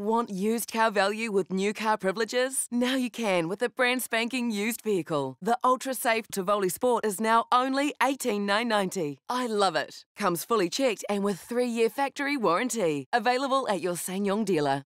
Want used car value with new car privileges? Now you can with a brand spanking used vehicle. The ultra safe Tivoli Sport is now only $18,990. I love it. Comes fully checked and with three year factory warranty. Available at your SsangYong dealer.